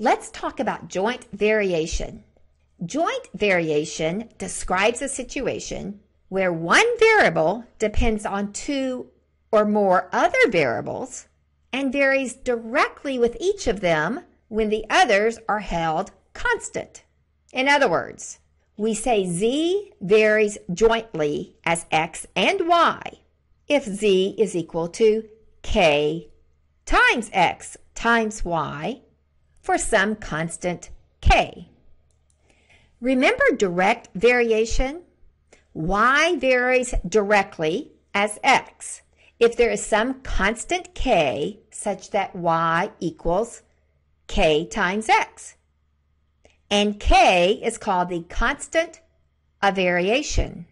Let's talk about joint variation. Joint variation describes a situation where one variable depends on two or more other variables and varies directly with each of them when the others are held constant. In other words, we say z varies jointly as x and y if z is equal to k times x times y for some constant k. Remember direct variation? y varies directly as x if there is some constant k such that y equals k times x. And k is called the constant of variation.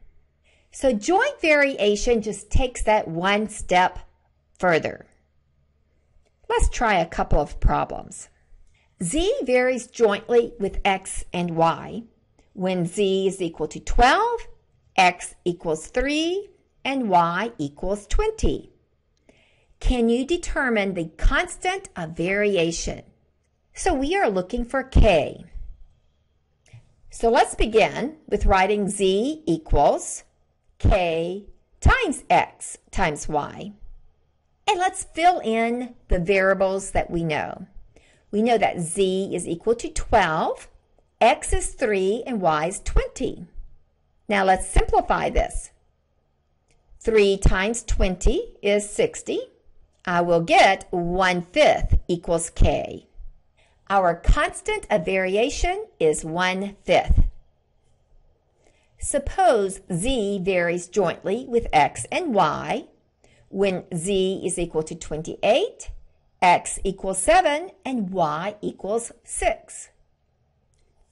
So joint variation just takes that one step further. Let's try a couple of problems. Z varies jointly with x and y when z is equal to 12, x equals 3, and y equals 20. Can you determine the constant of variation? So we are looking for k. So let's begin with writing z equals k times x times y. And let's fill in the variables that we know. We know that z is equal to 12, x is 3, and y is 20. Now let's simplify this. 3 times 20 is 60. I will get 1 fifth equals k. Our constant of variation is 1 fifth. Suppose z varies jointly with x and y when z is equal to 28, x equals 7, and y equals 6.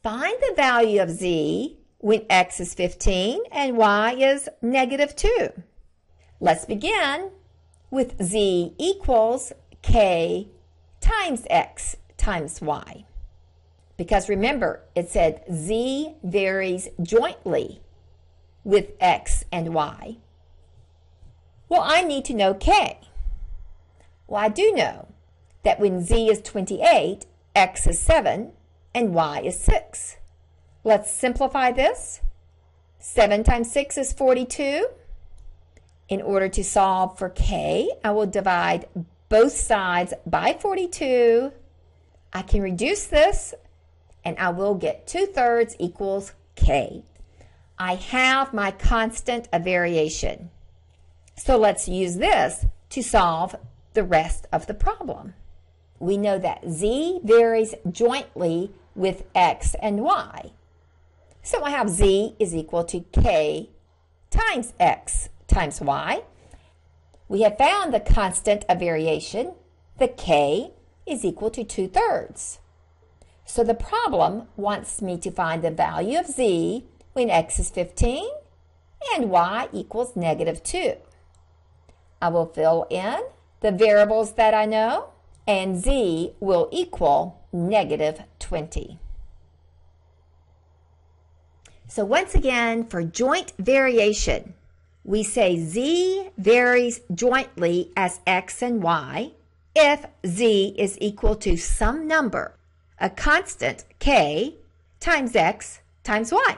Find the value of z when x is 15 and y is negative 2. Let's begin with z equals k times x times y. Because remember, it said z varies jointly with x and y. Well, I need to know k. Well, I do know that when z is 28, x is 7, and y is 6. Let's simplify this. 7 times 6 is 42. In order to solve for k, I will divide both sides by 42. I can reduce this, and I will get 2 thirds equals k. I have my constant of variation. So let's use this to solve the rest of the problem. We know that z varies jointly with x and y. So I have z is equal to k times x times y. We have found the constant of variation, the k, is equal to 2 thirds. So the problem wants me to find the value of z when x is 15 and y equals negative 2. I will fill in the variables that I know and z will equal negative 20. So once again, for joint variation, we say z varies jointly as x and y if z is equal to some number, a constant k times x times y.